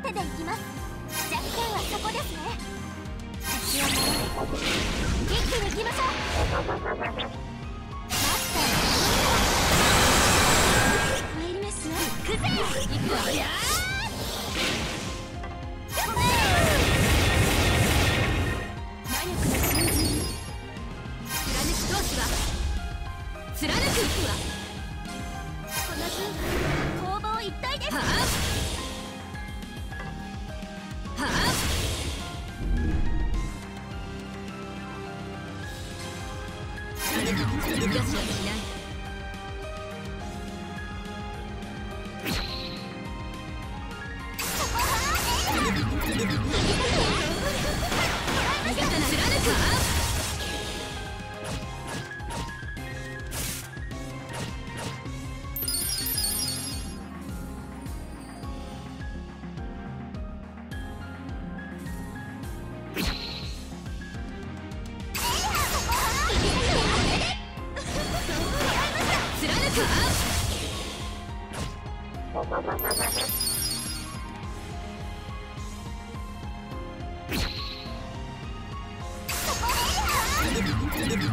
手でいきます。弱点はそこですね。敵を守って一気に行きましょう。マスター参りますわ行くわ。貫く行逃がしはしない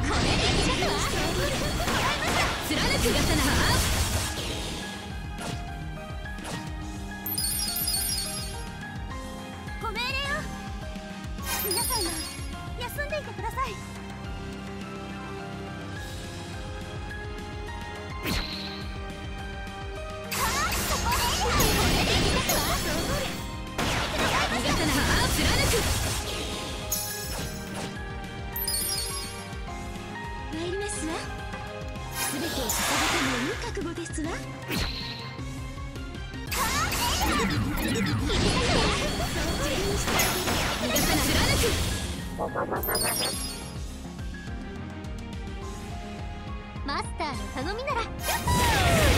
貫くがさな。マスターの頼みなら。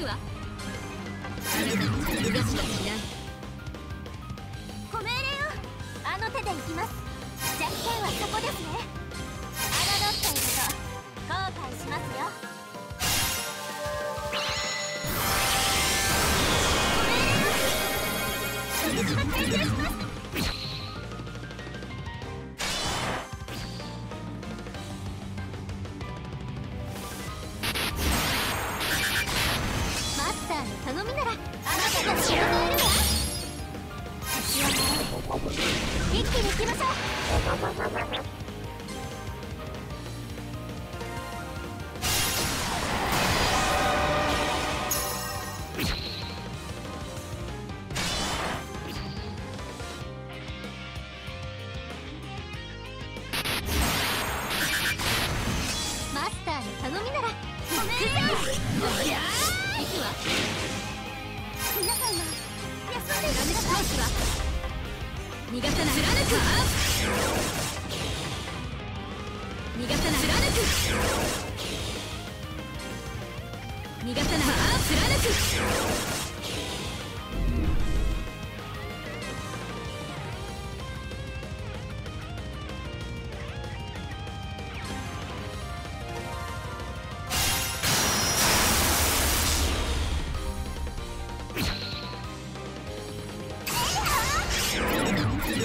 くわ逃がしはしないご命令を。あの手で行きます。弱点はそこですね。侮っていると後悔しますよ。私が転生します一気に行きましょう。マスターの頼みなら。ごめんよ。おりゃ行くわ皆さんは休んでいてくだ貫きさい。通すわ逃がさない。貫く逃がさない。貫く逃がさない。貫く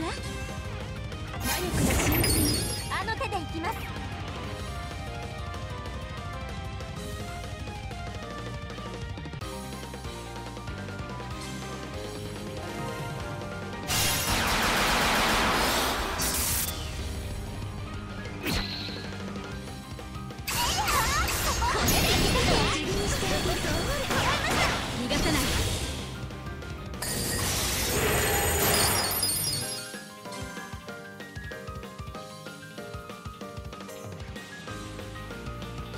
魔力の真鍮あの手でいきます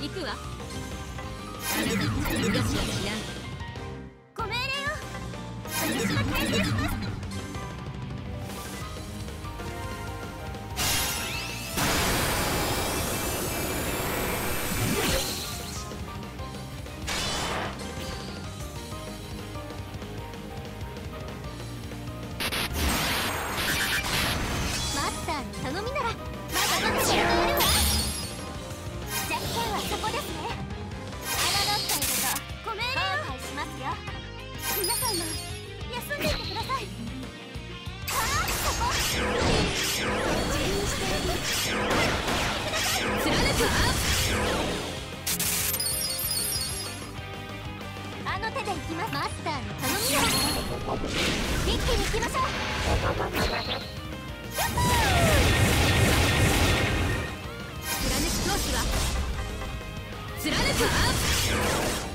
行くわ。あなたのしはしなご命令を。私はしますか